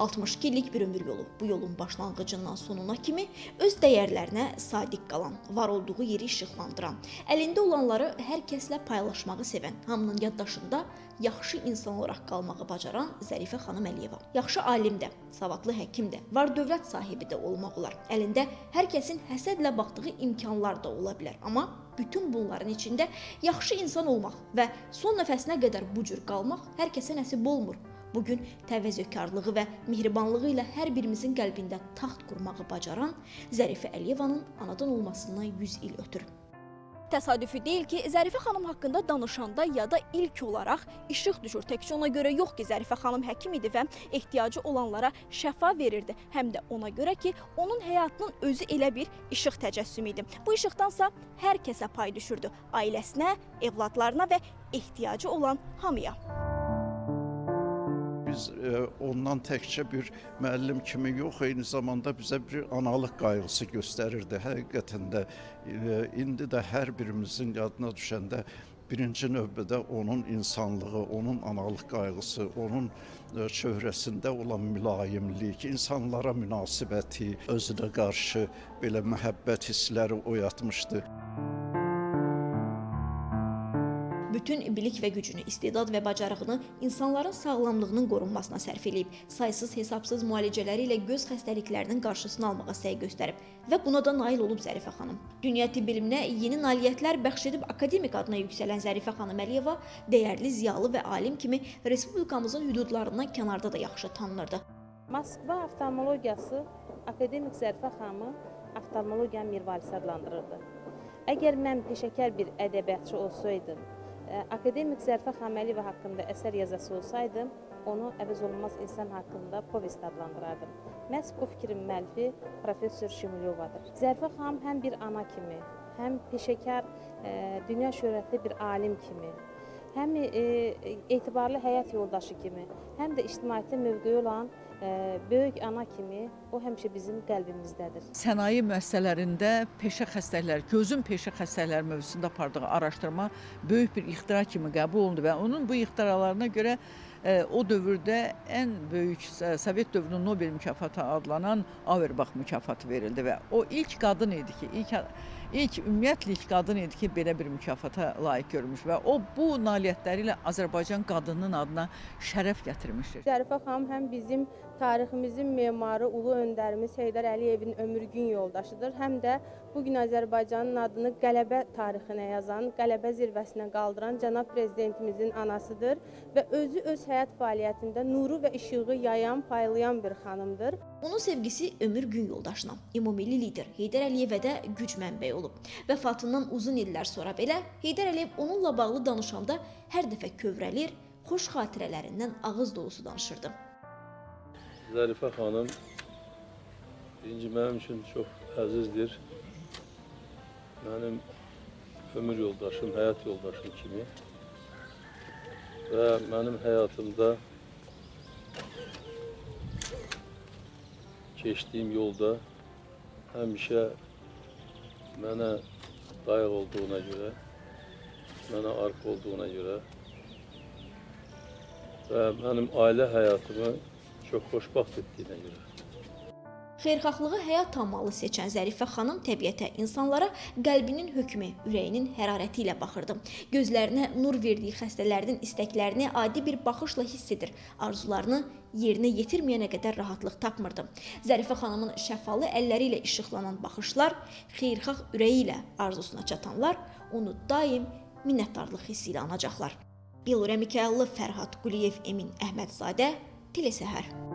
62 illik bir ömür yolu. Bu yolun başlanğıcından sonuna kimi öz dəyərlərinə sadiq qalan, var olduğu yeri işıqlandıran, əlində olanları hər kəslə paylaşmağı sevən, hamının yaddaşında yaxşı insan olaraq qalmağı bacaran Zərifə xanım Əliyeva. Yaxşı alim də, savadlı həkim də, var dövlət sahibi də olmaq olar. Əlində hər kəsin həsədlə baxdığı imkanlar da ola bilər. Amma bütün bunların içində yaxşı insan olmaq və son nəfəsinə qədər bu cür qalmaq hər kəsə nəsib olmur. Bu gün təvəzzökarlığı və mehribanlığı ilə hər birimizin qəlbində taxt qurmağı bacaran Zərifə Əliyevanın anadan olmasından 100 il ötür. Təsadüfi deyil ki, Zərifə xanım haqqında danışanda yada ilk olaraq işıq düşür. Təkcə ona görə yox ki, Zərifə xanım həkim idi və ehtiyacı olanlara şəfa verirdi. Həm də ona görə ki, onun həyatının özü elə bir işıq təcəssümü idi. Bu işıqdansa hər kəsə pay düşürdü. Ailəsinə, evladlarına və ehtiyacı olan hamıya biz e, ondan təkcə bir müəllim kimi yox, eyni zamanda bizə bir analıq qayğısı göstərirdi. Həqiqətən də e, indi də hər birimizin yadına düşəndə birinci növbədə onun insanlığı, onun analıq qayğısı, onun çöhrəsində e, olan mülayimlik, insanlara münasibəti, özünə qarşı belə məhəbbət hissləri oyatmışdı. Bütün bilik və gücünü, istedad və bacarığını insanların sağlamlığının qorunmasına sərf eləyib, saysız hesabsız müalicələri ilə göz xəstəliklərinin qarşısını almağa səy göstərib və buna da nail olub Zərifə xanım. Dünya tibb elminə yeni nailiyyətlər bəxş edib akademik adına yüksələn Zərifə xanım Əliyeva dəyərli ziyalı və alim kimi respublikamızın hüdudlarından kənarda da yaxşı tanınırdı. Moskva oftalmologiyası akademik Zərifə xanımı oftalmologiya mirvarisi adlandırırdı. Əgər mən peşəkar bir ədəbiyyatçı olsaydım, akademik Zərfə Xəməliyeva haqqında əsər yazası olsaydım, onu əvəz olunmaz insan haqqında povest adlandırardım. Məhz bu fikrin müəllifi professor Şimulyovadır. Zərfə xanım həm bir ana kimi, həm peşəkar, dünya şöhrətli bir alim kimi, həm etibarlı həyat yoldaşı kimi, həm də ictimaiyyətdə mövqeyi olan böyük ana kimi o həmişə bizim qəlbimizdədir. Sənaye müəssisələrində peşə xəstəlikləri, gözün peşə xəstəlikləri mövzusunda apardığı araşdırma böyük bir ixtira kimi qəbul olundu və onun bu ixtiralarına görə o dövrdə ən böyük Sovet dövrünün Nobel mükafatı adlanan Auerbach mükafatı verildi və o ilk qadın idi ki, ilk ilk ümumiyyətlə ilk qadın idi ki, belə bir mükafata layiq görmüş və o bu nailiyyətləri ilə Azərbaycan qadınının adına şərəf gətirmişdir. Zərifə xanım həm bizim tariximizin memarı, ulu öndərimiz Heydər Əliyevin ömürgün yoldaşıdır, həm də bu gün Azərbaycanın adını qələbə tarixinə yazan, qələbə zirvəsinə qaldıran cənab prezidentimizin anasıdır və özü öz həyat fəaliyyətində nuru və işığı yayan, paylayan bir xanımdır. Onun sevgisi ömür gün yoldaşına, ümummilli lider Heydər Əliyevə də güc mənbəyi olub. Vəfatından uzun illər sonra belə Heydər Əliyev onunla bağlı danışanda hər dəfə kövrəlir, xoş xatirələrindən ağız dolusu danışırdı. Zərifə xanım birinci mənim üçün çox əzizdir. Mənim ömür yoldaşım, həyat yoldaşım kimi və mənim həyatımda keçdiyim yolda həmişə mənə dayaq olduğuna görə, mənə arx olduğuna görə və mənim ailə həyatımı çox xoşbaxt etdiyinə görə. Xeyirxahlığı həyat tamalı seçən Zərifə xanım təbiətə, insanlara qəlbinin hökmü, ürəyinin hərarəti ilə baxırdı. Gözlərinə nur verdiyi xəstələrinin istəklərini adi bir baxışla hiss edir, arzularını yerinə yetirməyənə qədər rahatlıq tapmırdı. Zərifə xanımın şəfalı əlləri ilə işıqlanan baxışlar, xeyirxah ürəyi ilə arzusuna çatanlar onu daim minnətdarlıq hissi ilə anacaqlar. Bilurə Mikayıllı, Fərhad Quliyev, Emin Əhmədzadə, Telesəhər.